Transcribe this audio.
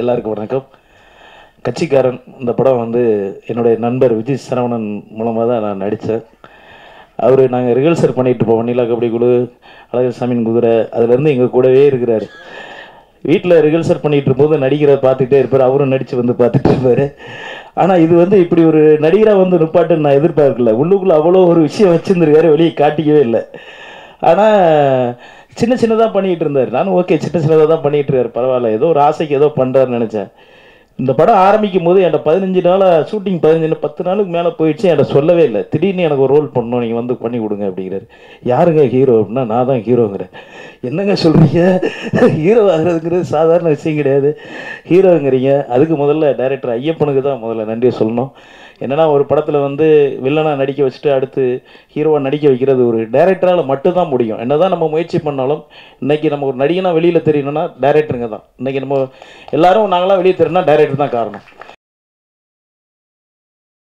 எல்லாருக்கும் வணக்கம். கட்சிக்காரன் இந்த படம் வந்து என்னுடைய நண்பர் விஜய் சரவணன் மூலமாக தான் நான் நடித்தேன். அவர் நாங்கள் ரிஹர்சல் பண்ணிட்டு போவோம். நீலா கபடி குழு அழகர் சாமியின் குதிரை அதுலேருந்து எங்கள் கூடவே இருக்கிறார். வீட்டில் ரிஹர்சல் பண்ணிகிட்டு இருக்கும்போது நடிகரை பார்த்துட்டே இருப்பார். அவரும் நடித்து வந்து பார்த்துட்டு இருப்பார். ஆனால் இது வந்து இப்படி ஒரு நடிகராக வந்து நிப்பாட்டுன்னு நான் எதிர்பார்க்கல. உள்ளுக்குள்ளே அவ்வளோ ஒரு விஷயம் வச்சுருந்துருக்காரு வெளியே காட்டிக்கவே இல்லை. ஆனால் சின்ன சின்னதாக பண்ணிகிட்டு இருந்தார். நானும் ஓகே சின்ன சின்னதாக தான் பண்ணிகிட்டு இருக்காரு பரவாயில்ல. ஏதோ ஒரு ஆசைக்கு ஏதோ பண்ணுறாருன்னு நினச்சேன். இந்த படம் ஆரம்பிக்கும் போது என்கிட்ட பதினஞ்சு நாளாக ஷூட்டிங் பதினஞ்சு பத்து நாளுக்கு மேலே போயிடுச்சு. என்கிட்ட சொல்லவே இல்லை. திடீர்னு எனக்கு ஒரு ரோல் பண்ணணும். நீங்கள் வந்து பண்ணி கொடுங்க அப்படிங்கிறாரு. யாருங்க ஹீரோ அப்படின்னா நான் தான் ஹீரோங்கிறேன் என்னங்க சொல்கிறீங்க ஹீரோ ஆகிறதுங்கிறது சாதாரண விஷயம் கிடையாது. ஹீரோங்கிறீங்க அதுக்கு முதல்ல டைரக்டர் ஐயப்பனுக்கு தான் முதல்ல நன்றியை சொல்லணும். என்னன்னா ஒரு படத்தில் வந்து வில்லனாக நடிக்க வச்சுட்டு அடுத்து ஹீரோவாக நடிக்க வைக்கிறது ஒரு டைரக்டரால் மட்டும்தான் முடியும். என்ன தான் நம்ம முயற்சி பண்ணாலும் இன்றைக்கி நம்ம ஒரு நடிகனாக வெளியில் தெரியணும்னா டைரக்டருங்க தான். இன்றைக்கி நம்ம எல்லாரும் நாங்களாம் வெளியே தெரியணும்னா டைரக்டர் தான் காரணம்.